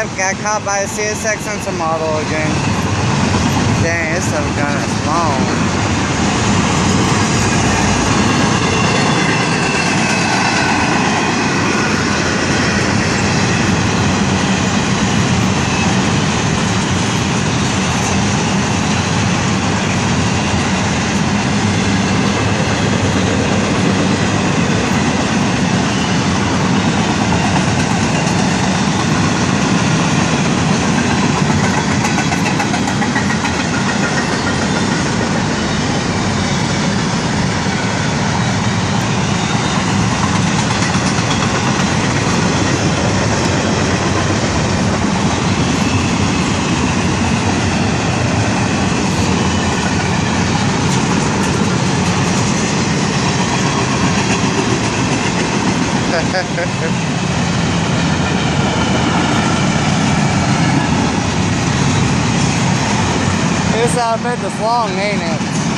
I got caught by a CSX intermodal again. Dang, this stuff gun is long. This outfit is long, ain't it?